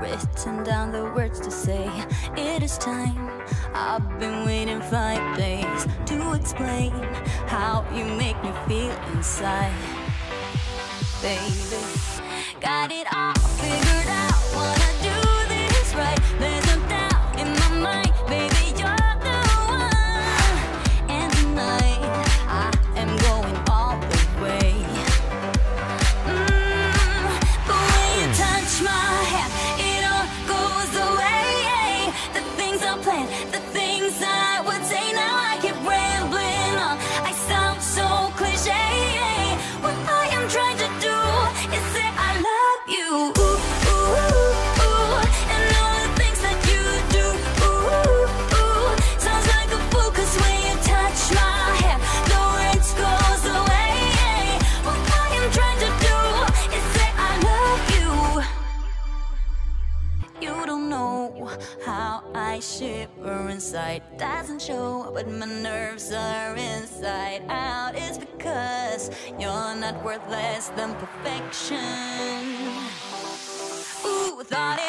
written down the words to say. It is time, I've been waiting five days To explain how you make me feel inside. Baby, got it all figured You don't know how I shiver inside. Doesn't show, but my nerves are inside out. It's because you're not worth less than perfection. Ooh, thought it.